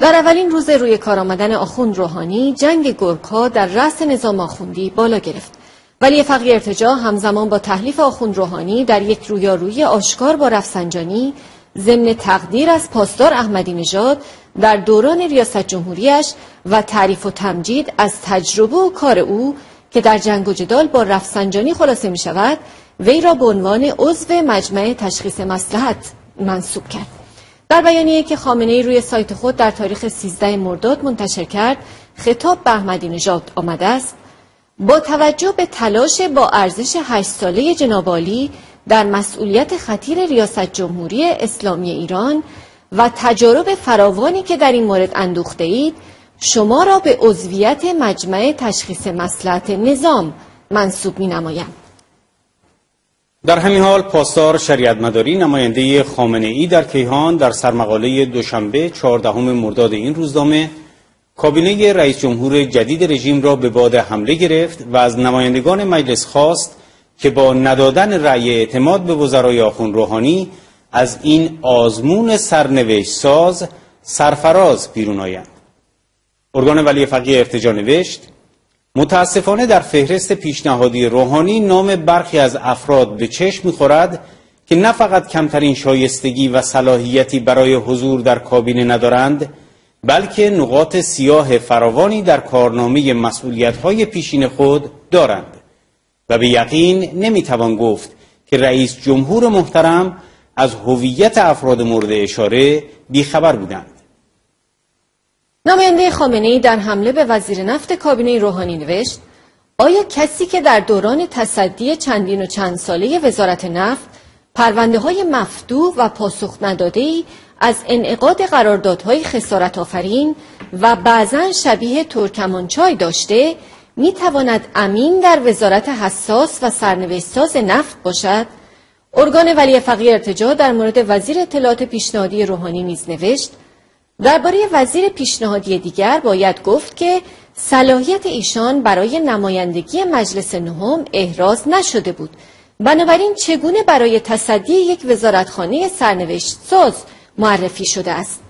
در اولین روز روی کار آمدن آخوند روحانی جنگ گرکا در رأس نظام آخوندی بالا گرفت. ولی فقی ارتجا همزمان با تحلیف آخوند روحانی در یک رویارویی آشکار با رفسنجانی ضمن تقدیر از پاسدار احمدی نژاد در دوران ریاست جمهوریش و تعریف و تمجید از تجربه و کار او که در جنگ و جدال با رفسنجانی خلاصه می شود وی را به عنوان عضو مجمع تشخیص مسلحت منصوب کرد. در بیانیه که خامنه ای روی سایت خود در تاریخ 13 مرداد منتشر کرد خطاب به احمدی نژاد آمده است با توجه به تلاش با ارزش هشت ساله جنابالی در مسئولیت خطیر ریاست جمهوری اسلامی ایران و تجارب فراوانی که در این مورد اندوخته اید شما را به عضویت مجمع تشخیص مسلحت نظام منصوب می نمایم. در همین حال پاسدار شریعت مداری نماینده خامنه ای در کیهان در سرمقاله دوشنبه 14 مرداد این روزنامه کابینه رئیس جمهور جدید رژیم را به باد حمله گرفت و از نمایندگان مجلس خواست که با ندادن رأی اعتماد به وزرای آخون روحانی از این آزمون سرنوشت ساز سرفراز بیرون آیند. ارگان ولی فقیه ارتجا نوشت متاسفانه در فهرست پیشنهادی روحانی نام برخی از افراد به چشم می‌خورد که نه فقط کمترین شایستگی و صلاحیتی برای حضور در کابینه ندارند بلکه نقاط سیاه فراوانی در کارنامه مسئولیت‌های پیشین خود دارند. و به یقین نمی‌توان گفت که رئیس جمهور محترم از هویت افراد مورد اشاره بیخبر بودند. نماینده خامنه در حمله به وزیر نفت کابینه روحانی نوشت آیا کسی که در دوران تصدی چندین و چند ساله وزارت نفت پرونده های مفتوح و پاسخ نداده ای از انعقاد قراردادهای خسارت آفرین و بعضا شبیه ترکمانچای داشته می تواند امین در وزارت حساس و سرنوشت نفت باشد؟ ارگان ولی فقیه ارتجا در مورد وزیر اطلاعات پیشنهادی روحانی نیز نوشت درباره وزیر پیشنهادی دیگر باید گفت که صلاحیت ایشان برای نمایندگی مجلس نهم احراز نشده بود. بنابراین چگونه برای تصدی یک وزارتخانه سرنوشت ساز معرفی شده است؟